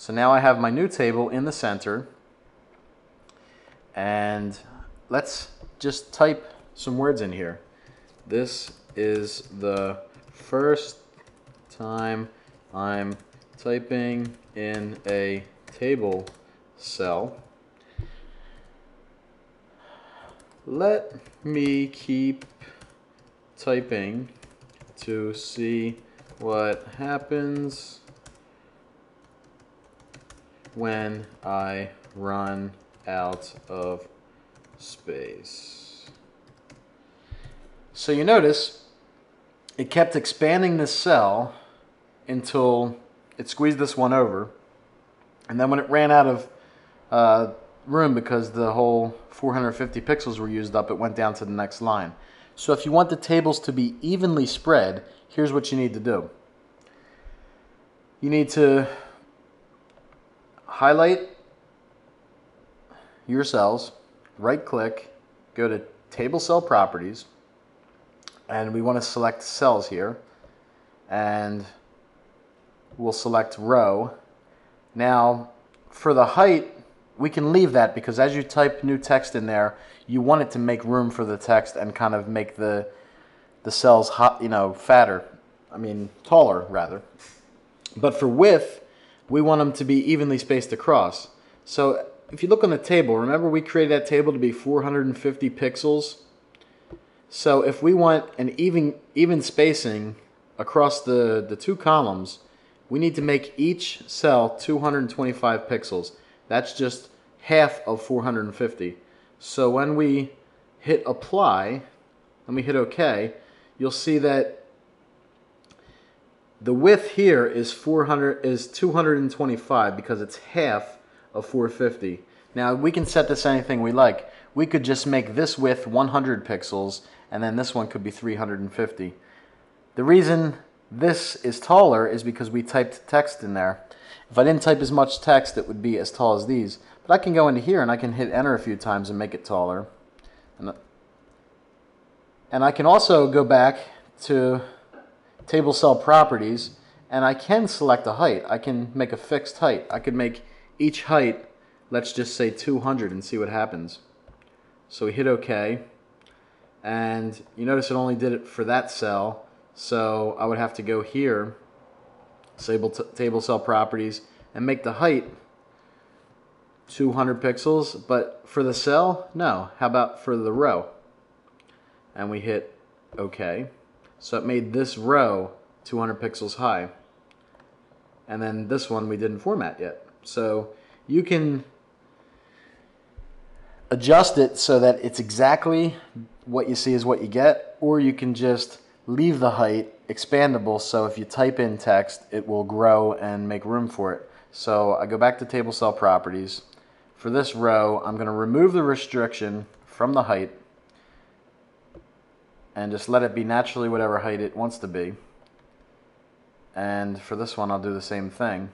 So now I have my new table in the center. And let's just type some words in here. This is the first time I'm typing in a table cell. Let me keep typing to see what happens when I run out of space. So you notice it kept expanding this cell until it squeezed this one over. And then when it ran out of uh, room because the whole 450 pixels were used up, it went down to the next line. So if you want the tables to be evenly spread, here's what you need to do. You need to highlight your cells, right click, go to table cell properties, and we want to select cells here. And we'll select row. Now, for the height, we can leave that because as you type new text in there, you want it to make room for the text and kind of make the the cells hot, you know, fatter. I mean, taller rather. But for width, we want them to be evenly spaced across. So if you look on the table, remember we created that table to be 450 pixels. So if we want an even even spacing across the, the two columns, we need to make each cell 225 pixels. That's just half of 450. So when we hit apply, and we hit OK, you'll see that the width here is 400 is 225 because it's half of 450. Now we can set this anything we like. We could just make this width 100 pixels and then this one could be 350. The reason this is taller is because we typed text in there. If I didn't type as much text, it would be as tall as these. But I can go into here and I can hit enter a few times and make it taller. And, uh, and I can also go back to table cell properties and I can select a height. I can make a fixed height. I could make each height, let's just say 200 and see what happens. So we hit OK. And you notice it only did it for that cell. So I would have to go here, table, table cell properties, and make the height 200 pixels. But for the cell, no. How about for the row? And we hit OK. So it made this row 200 pixels high. And then this one we didn't format yet. So you can adjust it so that it's exactly what you see is what you get, or you can just leave the height expandable so if you type in text, it will grow and make room for it. So I go back to table cell properties. For this row, I'm going to remove the restriction from the height and just let it be naturally whatever height it wants to be. And for this one, I'll do the same thing.